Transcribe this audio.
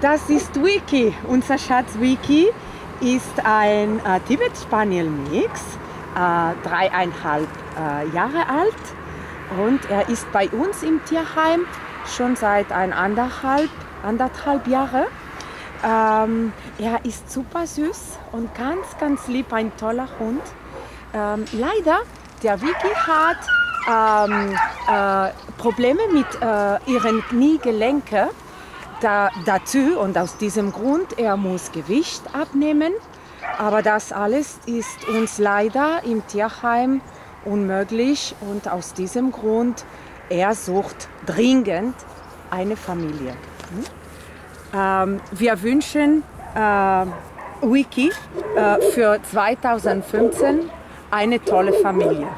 Das ist Wiki. Unser Schatz Wiki ist ein äh, Tibet-Spaniel-Mix, äh, dreieinhalb äh, Jahre alt und er ist bei uns im Tierheim schon seit ein anderthalb, anderthalb Jahre. Ähm, er ist super süß und ganz, ganz lieb, ein toller Hund. Ähm, leider, der Wiki hat ähm, äh, Probleme mit äh, ihren Kniegelenken da, dazu und aus diesem Grund, er muss Gewicht abnehmen. Aber das alles ist uns leider im Tierheim unmöglich und aus diesem Grund, er sucht dringend eine Familie. Hm? Ähm, wir wünschen äh, Wiki äh, für 2015 eine tolle Familie.